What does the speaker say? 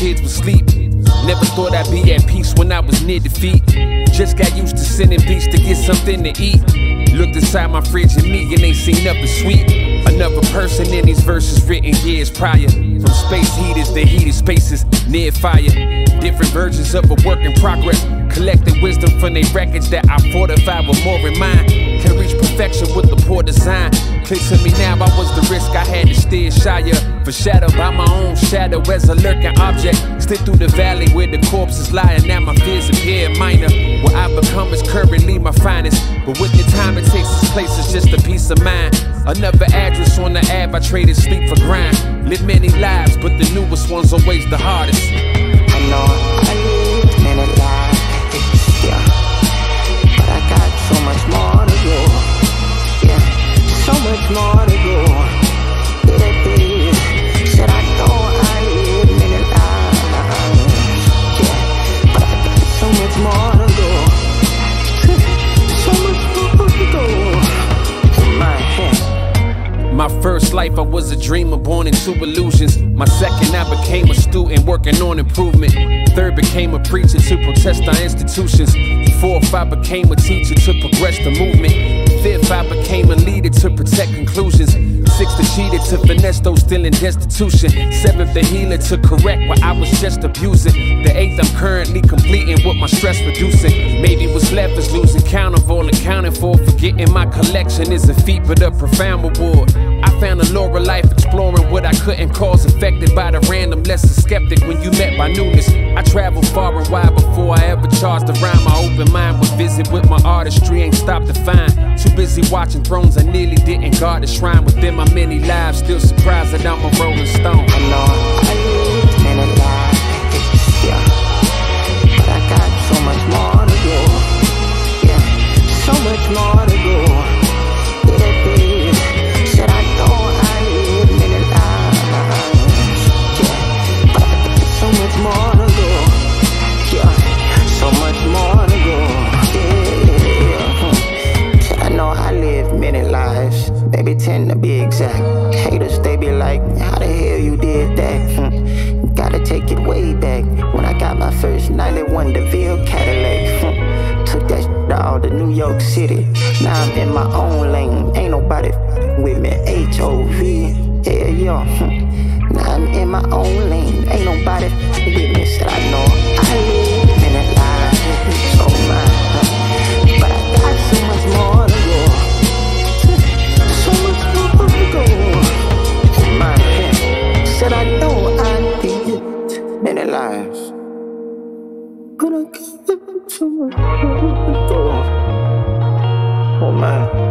kids would sleep. Never thought I'd be at peace when I was near defeat. Just got used to sending beats to get something to eat. Looked inside my fridge and me and ain't seen nothing sweet. Another person in these verses written years prior. From space heaters to heated spaces near fire. Different versions of a work in progress. Collecting wisdom from their records that I fortify with more in mind. Can reach perfection with the poor design. Clear to me now, I was the risk I had to steer shy of. Foreshadowed by my own shadow as a lurking object. Slid through the valley where the corpses lie, and now my fears appear minor. What I've become is currently my finest. But with the time it takes this place, it's just a peace of mind. Another address on the app, I traded sleep for grind. Live many lives, but the newest one's always the hardest. Life, I was a dreamer born into illusions. My second, I became a student working on improvement. Third, became a preacher to protest our institutions. Fourth, I became a teacher to progress the movement. Fifth, I became a leader to protect conclusions. Sixth, the cheater to finesse those still in destitution. Seventh, the healer to correct what I was just abusing. The eighth, I'm currently completing what my stress reducing. Maybe what's left is losing count of all accounted for. Forgetting my collection is a feat, but a profound reward. Found a laurel life exploring what I couldn't cause, affected by the random, less a skeptic when you met my newness. I traveled far and wide before I ever charged a rhyme. My open mind would visit with my artistry, ain't stopped to find. Too busy watching thrones, I nearly didn't guard the shrine within my many lives. Still surprised that I'm a rolling stone. I lives, maybe ten to be exact. Haters, they be like, how the hell you did that? Hmm. Gotta take it way back when I got my first 91 DeVille Cadillac. Hmm. Took that shit all to New York City. Now I'm in my own lane. Ain't nobody with me. H O V. Hell yeah. Hmm. Now I'm in my own lane. Ain't nobody with me. Said I know I live lives. But I can't. Oh man.